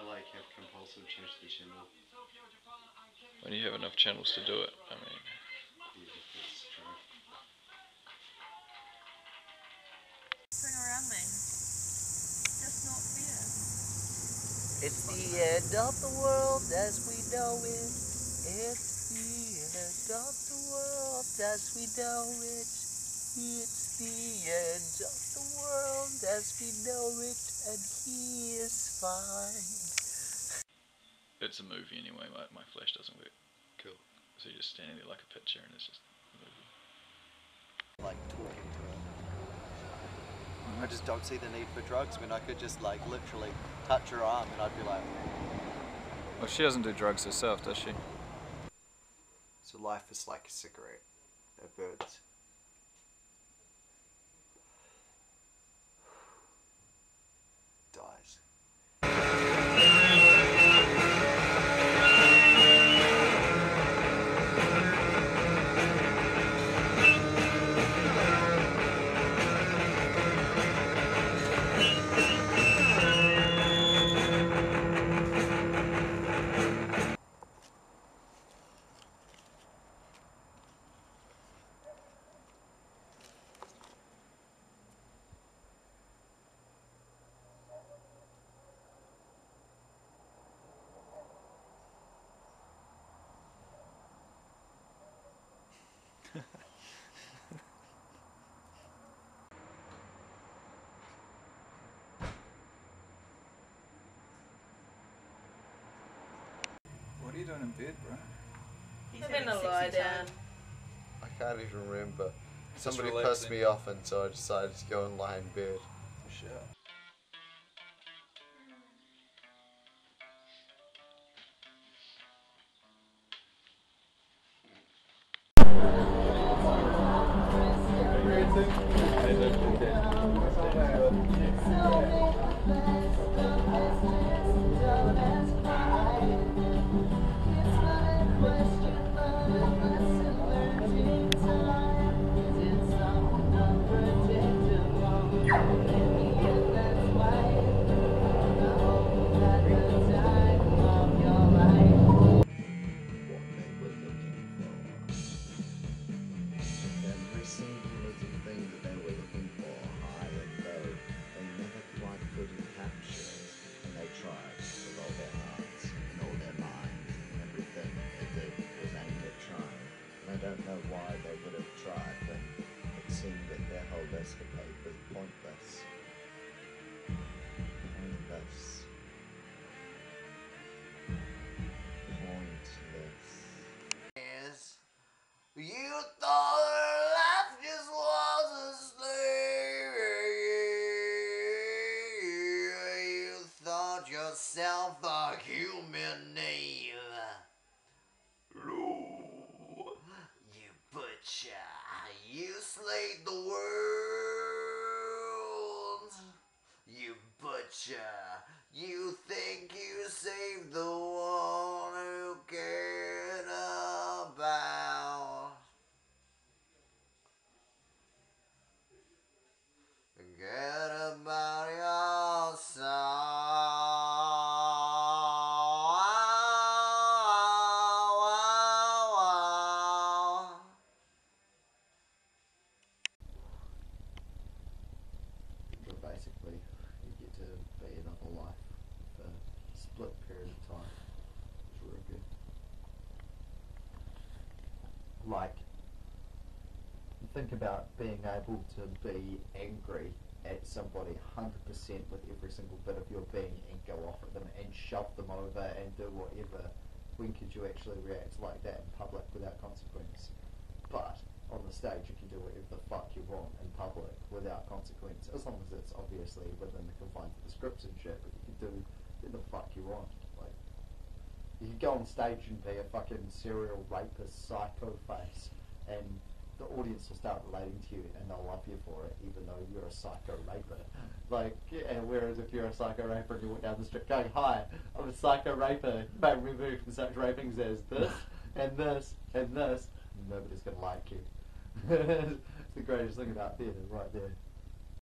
I like have compulsive change the channel. When you have enough channels to do it, I mean. Yeah, that's true. Thing around me. Just not fair. It's the end of the world as we know it. It's the end of the world as we know it. It's the end of the world as we know it, and he is fine. It's a movie anyway. My, my flash doesn't work. Cool. So you're just standing there like a picture, and it's just a movie. like talking to her. I just don't see the need for drugs when I could just like literally touch her arm and I'd be like, Well, she doesn't do drugs herself, does she? so life is like a cigarette. It burns. Doing in bed, bro? I'm gonna lie down. I can't even remember. Somebody pissed me off and so I decided to go and lie in bed. Oh, sure. what yourself a human Eve. You butcher. You slayed the world. You butcher. You think you saved the one who cared about. Forget about your soul. But basically, you get to be another life for a split period of time. Good. like think about being able to be angry at somebody 100% with every single bit of your being and go off at them and shove them over and do whatever when could you actually react like that in public without consequence but on the stage you can do whatever the fuck you want in public without consequence as long as it's obviously within the confines of the scripts and shit but you can do the fuck you want like you can go on stage and be a fucking serial rapist psycho face and the audience will start relating to you and they'll love you for it even though you're a psycho raper. Like, whereas if you're a psycho raper and you walk down the street going, hi, I'm a psycho raper, but removed from such rapings as this and this and this, nobody's to like you. it's the greatest thing about theatre right there.